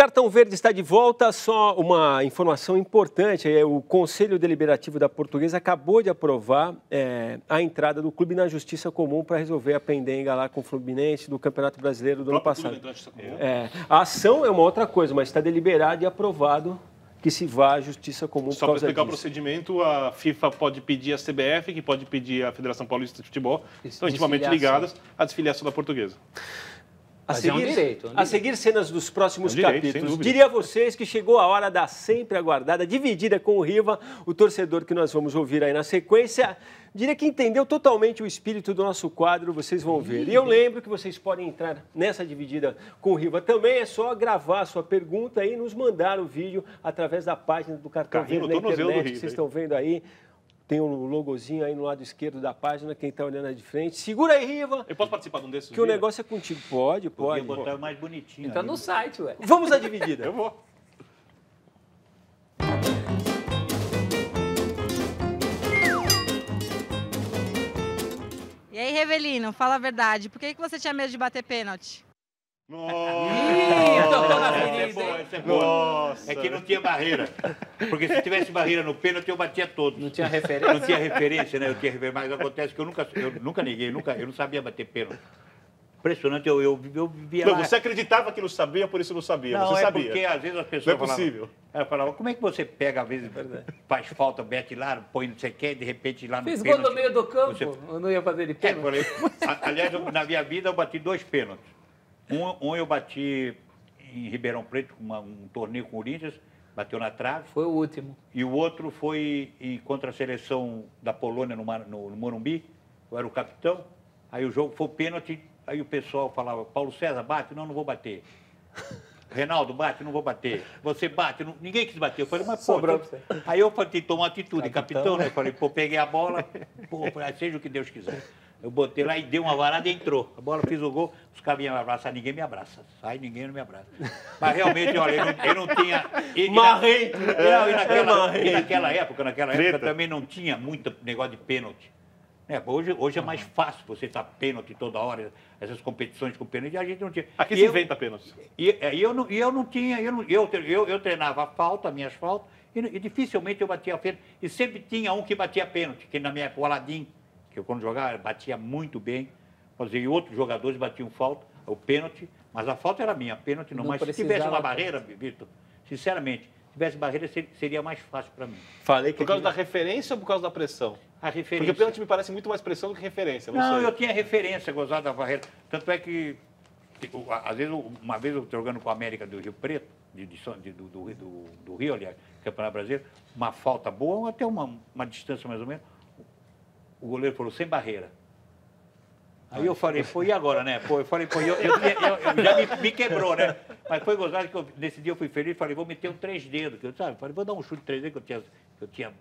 Cartão Verde está de volta. Só uma informação importante: é, o Conselho Deliberativo da Portuguesa acabou de aprovar é, a entrada do clube na Justiça Comum para resolver a pendenga lá com o Fluminense do Campeonato Brasileiro do ano passado. É, a ação é uma outra coisa, mas está deliberado e aprovado que se vá à Justiça Comum Só para explicar disso. o procedimento, a FIFA pode pedir a CBF, que pode pedir a Federação Paulista de Futebol, estão intimamente ligadas à desfiliação da portuguesa. A seguir, é um direito, é um a seguir cenas dos próximos é um direito, capítulos. Diria a vocês que chegou a hora da sempre aguardada, dividida com o Riva, o torcedor que nós vamos ouvir aí na sequência. Diria que entendeu totalmente o espírito do nosso quadro, vocês vão ver. E eu lembro que vocês podem entrar nessa dividida com o Riva também. É só gravar a sua pergunta e nos mandar o vídeo através da página do Cartão Verde na internet, que vocês estão vendo aí. Tem um logozinho aí no lado esquerdo da página, quem está olhando aí de frente. Segura aí, Riva. Eu posso participar de um desses? Que o negócio é contigo. Pode, pode. Podia botar mais bonitinho. Está no site, ué. Vamos à dividida. Eu vou. E aí, Revelino, fala a verdade. Por que, que você tinha medo de bater pênalti? Nossa, é Nossa. É que não tinha barreira. Porque se tivesse barreira no pênalti, eu batia todos. Não tinha referência? Não tinha referência, né? Eu tinha referência. Mas acontece que eu nunca, eu nunca neguei, nunca, eu não sabia bater pênalti. Impressionante, eu, eu, eu vivia não, lá. Você acreditava que não sabia, por isso não sabia. Não, você é sabia. porque às vezes as pessoas não é possível. Falavam, falavam, como é que você pega, às vezes, faz falta, mete lá, põe não sei o quê, de repente lá no Fiz gol no meio do campo, você... eu não ia fazer de pênalti. É, aliás, na minha vida eu bati dois pênaltis. Um, um eu bati em Ribeirão Preto, uma, um torneio com o Corinthians, bateu na trave. Foi o último. E o outro foi em, contra a seleção da Polônia no, no, no Morumbi. Eu era o capitão. Aí o jogo foi pênalti. Aí o pessoal falava, Paulo César, bate? Não, não vou bater. Reinaldo, bate, não vou bater. Você bate, não... ninguém quis bater. Eu falei, mas pô. Tô... Aí eu falei, tomou atitude, capitão, capitão né? Eu falei, pô, peguei a bola, pô, seja o que Deus quiser. Eu botei lá e dei uma varada e entrou. A bola fez o gol, os caras iam me abraçar, ninguém me abraça. Sai, ninguém não me abraça. Mas realmente, olha, eu não, eu não tinha. E, Marrei! E, e, naquela, e naquela época, naquela época também não tinha muito negócio de pênalti. É, hoje, hoje é mais fácil você estar pênalti toda hora, essas competições com pênalti, a gente não tinha. Aqui e se eu, inventa pênalti. E, é, e, eu, não, e eu não tinha, eu, não, eu, eu, eu treinava a falta, minhas faltas, e, e dificilmente eu batia pênalti. E sempre tinha um que batia pênalti, que na minha época, o Aladim que eu quando jogava batia muito bem, e outros jogadores batiam falta, o pênalti, mas a falta era minha, pênalti não. não mas se tivesse uma barreira, Vitor, sinceramente, se tivesse barreira seria mais fácil para mim. Falei que por causa da referência ou por causa da pressão? A referência. Porque o pênalti me parece muito mais pressão do que referência. Não, não eu tinha referência gozada da barreira. Tanto é que, às vezes, uma vez eu jogando com a América do Rio Preto, de, de, de do, do, do, do, Rio, aliás, Campeonato Brasileiro, uma falta boa, até uma, uma distância mais ou menos o goleiro falou, sem barreira. Aí eu falei, pô, e agora, né? Pô, eu falei, pô, eu, eu, eu, eu já me, me, quebrou, né? Mas foi gozado que nesse dia eu fui feliz, falei, vou meter um três dedos, que eu, sabe? Falei, vou dar um chute de três dedos que eu tinha, que eu tinha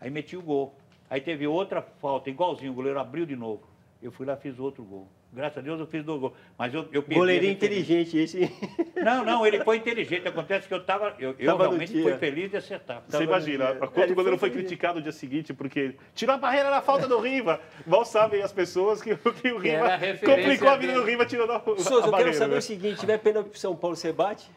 Aí meti o gol. Aí teve outra falta, igualzinho, o goleiro abriu de novo. Eu fui lá e fiz outro gol. Graças a Deus eu fiz dois gols. Mas eu, eu perdi. Goleirinho inteligente esse. Não, não, ele foi inteligente. Acontece que eu estava. Eu, eu tava realmente fui feliz de acertar. Você imagina, quanto o goleiro foi, foi criticado no dia seguinte, porque tirou a barreira na falta do Riva. Mal sabem as pessoas que, que o Riva complicou a vida do Riva tirando a, Souza, a eu quero saber né? o seguinte: tiver pena pro São Paulo, você bate?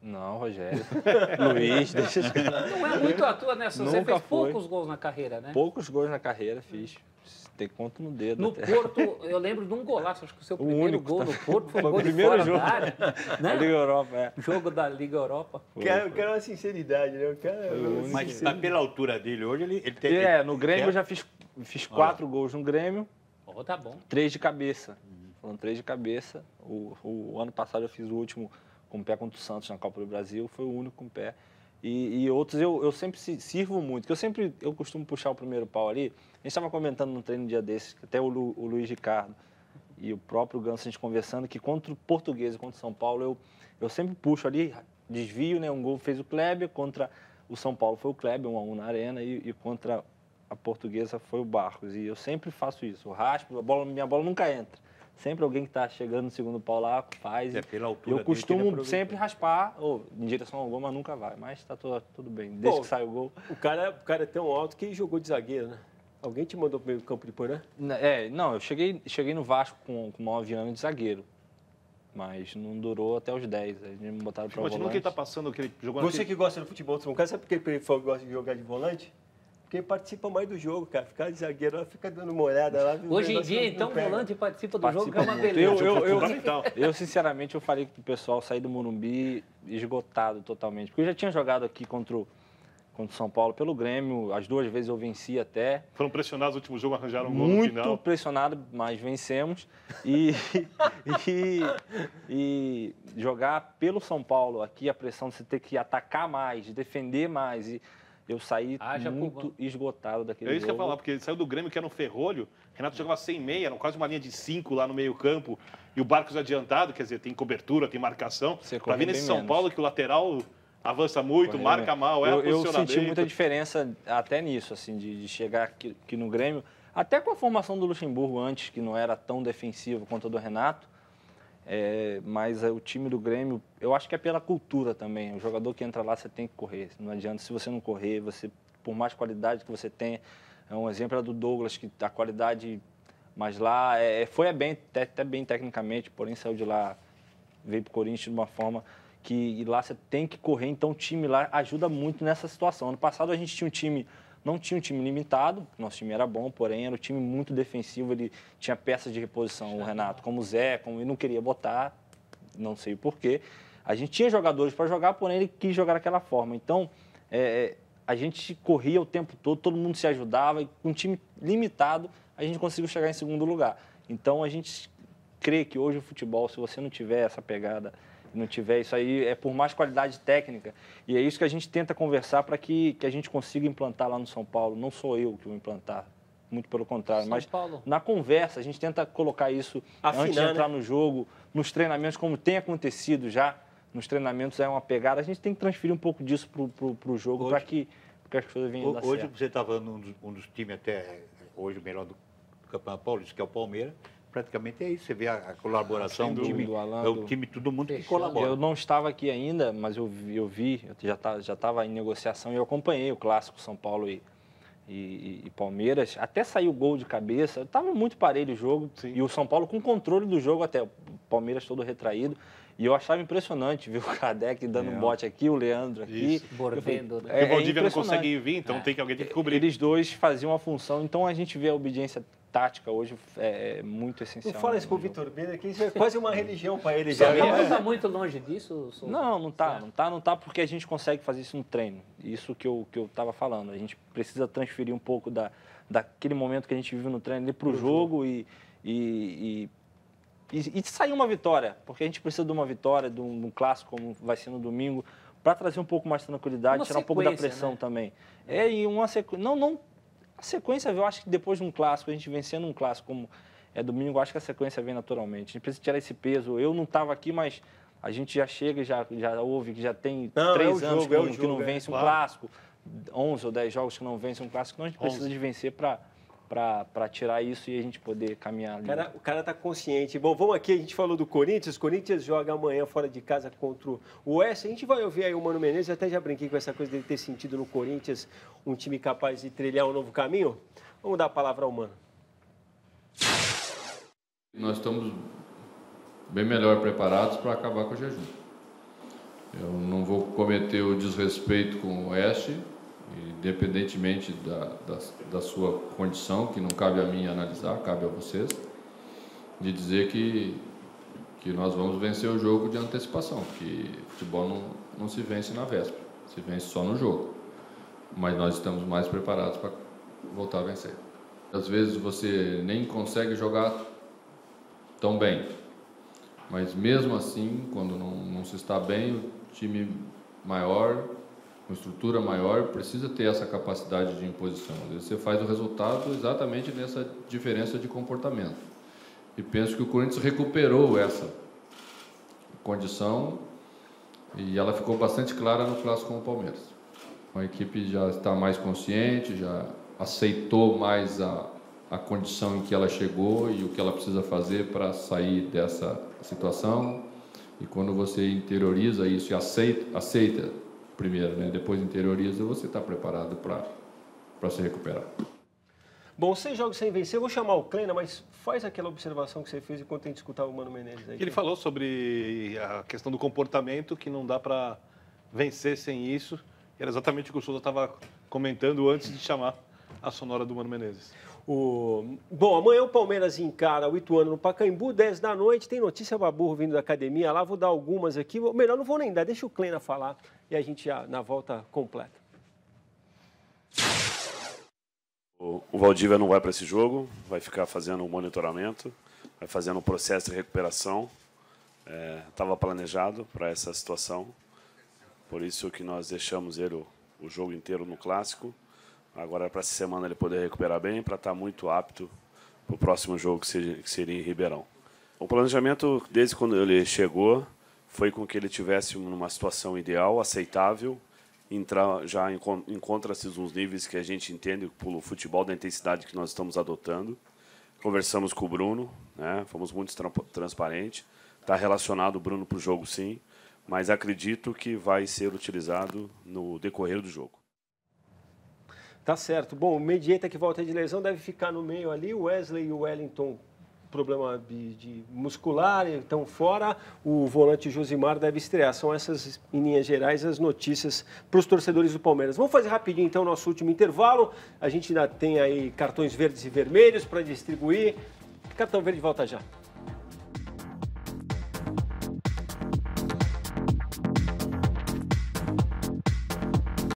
Não, Rogério. Luiz, deixa eu... Não é muito a tua, né? Você Nunca fez foi. poucos gols na carreira, né? Poucos gols na carreira, fiz. Tem conto no dedo. No até. Porto, eu lembro de um golaço, acho que o seu o primeiro gol tá... no Porto foi um gol de fora jogo. da área. Né? Liga Europa, é. Jogo da Liga Europa. Quero, quero uma sinceridade, né? Quero mas, mas pela altura dele, hoje ele, ele tem. É, no Grêmio eu já fiz, fiz quatro gols no Grêmio. Oh, tá bom. Três de cabeça. Foram três de cabeça. O, o, ano passado eu fiz o último com o pé contra o Santos na Copa do Brasil. Foi o único com o pé. E, e, outros eu, eu sempre sirvo muito, que eu sempre eu costumo puxar o primeiro pau ali. A gente estava comentando no treino um dia desses, até o, Lu, o Luiz Ricardo e o próprio Ganso, a gente conversando, que contra o Português e contra o São Paulo, eu, eu sempre puxo ali, desvio, né? Um gol fez o Kleber, contra o São Paulo foi o Kleber, um a um na arena, e, e contra a Portuguesa foi o Barcos. E eu sempre faço isso, raspo, a bola, minha bola nunca entra. Sempre alguém que está chegando no segundo pau lá faz. É pela altura eu costumo sempre raspar, ou em direção ao gol, mas nunca vai. Mas está tudo, tudo bem, desde Pô, que sai o gol. O cara, o cara é tão alto que jogou de zagueiro, né? Alguém te mandou para o meio campo de Porã? É, não, eu cheguei, cheguei no Vasco com, com 9 anos de zagueiro. mas não durou até os 10. Aí me botaram para volante. que ele está passando, que ele jogou Você que gosta do futebol, você não quer saber por que ele gosta de jogar de volante? Porque participa mais do jogo, cara. Ficar de zagueiro, fica dando uma olhada lá. Hoje em dia, então, o volante participa do participa jogo, que é uma beleza. Eu, eu, eu, eu, sinceramente, eu falei pro pessoal sair do Morumbi esgotado totalmente. Porque eu já tinha jogado aqui contra o, contra o São Paulo pelo Grêmio. As duas vezes eu venci até. Foram pressionados no último jogo, arranjaram um gol Muito no final. Muito pressionado, mas vencemos. E, e, e, jogar pelo São Paulo aqui, a pressão de você ter que atacar mais, defender mais. E, eu saí Haja muito esgotado daquele jogo. É isso jogo. que eu ia falar, porque ele saiu do Grêmio, que era um ferrolho. Renato jogava sem meia, era quase uma linha de cinco lá no meio campo. E o Barcos adiantado, quer dizer, tem cobertura, tem marcação. Para vir nesse São menos. Paulo, que o lateral avança muito, Corre marca bem. mal, é eu, eu senti muita diferença até nisso, assim, de, de chegar aqui, aqui no Grêmio. Até com a formação do Luxemburgo antes, que não era tão defensivo quanto a do Renato é, mas é, o time do Grêmio, eu acho que é pela cultura também. O jogador que entra lá, você tem que correr. Não adianta, se você não correr, você, por mais qualidade que você tenha, é um exemplo é do Douglas, que a qualidade, mas lá é, é foi bem, até, bem tecnicamente, porém saiu de lá, veio para o Corinthians de uma forma que lá você tem que correr, então o time lá ajuda muito nessa situação. Ano passado a gente tinha um time não tinha um time limitado, nosso time era bom, porém era um time muito defensivo, ele tinha peças de reposição, o Renato, como o Zé, como ele não queria botar, não sei o porquê. A gente tinha jogadores para jogar, porém ele quis jogar daquela forma. Então, é, é, a gente corria o tempo todo, todo mundo se ajudava, e com um time limitado, a gente conseguiu chegar em segundo lugar. Então, a gente crê que hoje o futebol, se você não tiver essa pegada não tiver isso aí, é por mais qualidade técnica. E é isso que a gente tenta conversar para que, que a gente consiga implantar lá no São Paulo. Não sou eu que vou implantar, muito pelo contrário. São mas Paulo. na conversa, a gente tenta colocar isso Afinar, antes de entrar né? no jogo, nos treinamentos, como tem acontecido já. Nos treinamentos é uma pegada. A gente tem que transferir um pouco disso para o jogo para que, que as coisas venham Hoje certo. você está falando um dos, um dos times até hoje melhor do Campeonato Paulista, que é o Palmeiras praticamente é isso. Você vê a, a colaboração do time, do Alan, é o time, todo mundo que colabora. Eu não estava aqui ainda, mas eu vi, eu, vi, eu já tá, já estava em negociação e eu acompanhei o clássico São Paulo e, e, e Palmeiras. Até saiu o gol de cabeça, estava muito parelho o jogo Sim. e o São Paulo com controle do jogo até o Palmeiras todo retraído. E eu achava impressionante ver o Kardec dando é. um bote aqui, o Leandro aqui. Mordendo, né? É, o Valdívia não consegue vir, então é. tem que alguém tem que cobrir. Eles dois faziam a função, então a gente vê a obediência tática hoje é, é muito essencial. Não fala isso pro Vitor Bina, que isso é quase uma religião para ele. Já não está muito longe disso? Sou... Não, não está, não está, não tá porque a gente consegue fazer isso no treino. Isso que eu que eu estava falando. A gente precisa transferir um pouco da daquele momento que a gente vive no treino para o jogo e, e, e, e, sair uma vitória, porque a gente precisa de uma vitória, de um, de um clássico como vai ser no domingo, para trazer um pouco mais de tranquilidade, uma tirar um pouco da pressão né? também. É, e uma sequência. Não, não a sequência, eu acho que depois de um clássico, a gente vencendo um clássico como é domingo, acho que a sequência vem naturalmente. A gente precisa tirar esse peso. Eu não estava aqui, mas a gente já chega, já, já ouve que já tem não, três é anos jogo, que, é jogo, que, não é, vence um claro. clássico, 11 ou 10 jogos que não vence um clássico. Então a gente 11. precisa de vencer para para tirar isso e a gente poder caminhar ali. Cara, o cara está consciente. Bom, vamos aqui, a gente falou do Corinthians. O Corinthians joga amanhã fora de casa contra o Oeste. A gente vai ouvir aí o Mano Menezes, até já brinquei com essa coisa dele ter sentido no Corinthians um time capaz de trilhar um novo caminho. Vamos dar a palavra ao Mano. Nós estamos bem melhor preparados para acabar com o jejum. Eu não vou cometer o desrespeito com o Oeste, independentemente da, da, da, sua condição, que não cabe a mim analisar, cabe a vocês, de dizer que, que nós vamos vencer o jogo de antecipação, porque futebol não, não se vence na véspera, se vence só no jogo. Mas nós estamos mais preparados para voltar a vencer. Às vezes você nem consegue jogar tão bem, mas mesmo assim, quando não, não se está bem, o time maior uma estrutura maior, precisa ter essa capacidade de imposição. Às vezes você faz o resultado exatamente nessa diferença de comportamento. E penso que o Corinthians recuperou essa condição e ela ficou bastante clara no clássico com o Palmeiras. A equipe já está mais consciente, já aceitou mais a, a condição em que ela chegou e o que ela precisa fazer para sair dessa situação. E quando você interioriza isso e aceita, aceita primeiro, né? depois interioriza, você está preparado para se recuperar. Bom, seis jogos sem vencer, eu vou chamar o Kleina, mas faz aquela observação que você fez enquanto a gente escutava o Mano Menezes. Aí, ele falou sobre a questão do comportamento, que não dá para vencer sem isso. Era exatamente o que o Souza estava comentando antes de chamar a sonora do Mano Menezes. O... Bom, amanhã o Palmeiras encara o Ituano no Pacaembu, 10 da noite. Tem notícia baburro vindo da academia lá, vou dar algumas aqui. Melhor não vou nem dar, deixa o Kleina falar e a gente já na volta completa. O, o Valdívia não vai para esse jogo, vai ficar fazendo um monitoramento, vai fazendo um processo de recuperação. Estava é, planejado para essa situação, por isso que nós deixamos ele o, o jogo inteiro no clássico. Agora, para essa semana, ele poder recuperar bem, para estar tá muito apto para o próximo jogo, que seria, que seria em Ribeirão. O planejamento, desde quando ele chegou, foi com que ele tivesse uma situação ideal, aceitável, entrar já encontra-se uns níveis que a gente entende pelo futebol da intensidade que nós estamos adotando. Conversamos com o Bruno, né? fomos muito transparentes. Está relacionado o Bruno para o jogo, sim, mas acredito que vai ser utilizado no decorrer do jogo. Tá certo. Bom, o Medieta que volta de lesão deve ficar no meio ali. O Wesley e o Wellington, problema de, de muscular, estão fora. O volante Josimar deve estrear. São essas, em linhas gerais, as notícias para os torcedores do Palmeiras. Vamos fazer rapidinho, então, nosso último intervalo. A gente ainda tem aí cartões verdes e vermelhos para distribuir. Cartão verde volta já.